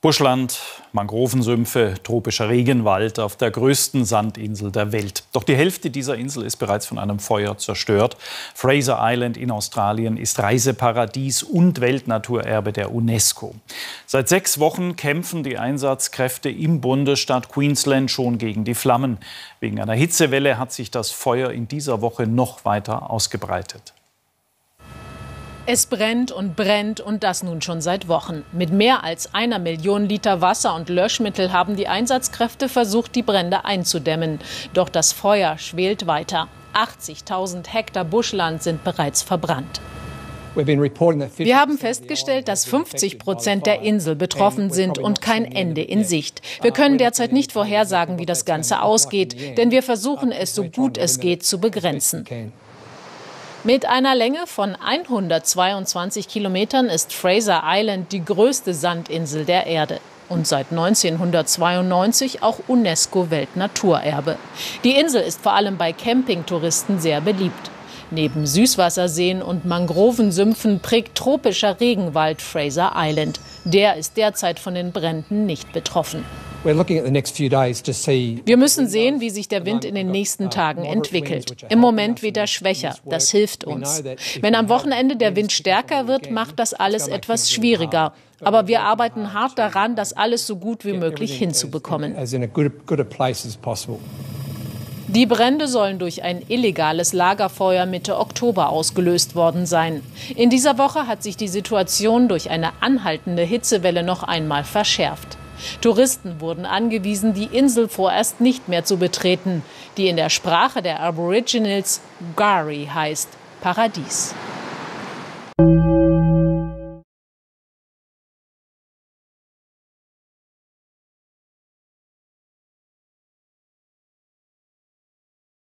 Buschland, Mangrovensümpfe, tropischer Regenwald auf der größten Sandinsel der Welt. Doch die Hälfte dieser Insel ist bereits von einem Feuer zerstört. Fraser Island in Australien ist Reiseparadies und Weltnaturerbe der UNESCO. Seit sechs Wochen kämpfen die Einsatzkräfte im Bundesstaat Queensland schon gegen die Flammen. Wegen einer Hitzewelle hat sich das Feuer in dieser Woche noch weiter ausgebreitet. Es brennt und brennt und das nun schon seit Wochen. Mit mehr als einer Million Liter Wasser und Löschmittel haben die Einsatzkräfte versucht, die Brände einzudämmen. Doch das Feuer schwelt weiter. 80.000 Hektar Buschland sind bereits verbrannt. Wir haben festgestellt, dass 50 Prozent der Insel betroffen sind und kein Ende in Sicht. Wir können derzeit nicht vorhersagen, wie das Ganze ausgeht, denn wir versuchen es so gut es geht zu begrenzen. Mit einer Länge von 122 Kilometern ist Fraser Island die größte Sandinsel der Erde und seit 1992 auch UNESCO-Weltnaturerbe. Die Insel ist vor allem bei Campingtouristen sehr beliebt. Neben Süßwasserseen und Mangrovensümpfen prägt tropischer Regenwald Fraser Island. Der ist derzeit von den Bränden nicht betroffen. Wir müssen sehen, wie sich der Wind in den nächsten uh, Tagen entwickelt. Im Moment weht er schwächer. Das hilft uns. Wenn am Wochenende der Wind stärker wird, macht das alles etwas schwieriger. Aber wir arbeiten hart daran, das alles so gut wie möglich hinzubekommen. Die Brände sollen durch ein illegales Lagerfeuer Mitte Oktober ausgelöst worden sein. In dieser Woche hat sich die Situation durch eine anhaltende Hitzewelle noch einmal verschärft. Touristen wurden angewiesen, die Insel vorerst nicht mehr zu betreten, die in der Sprache der Aboriginals Gari heißt Paradies.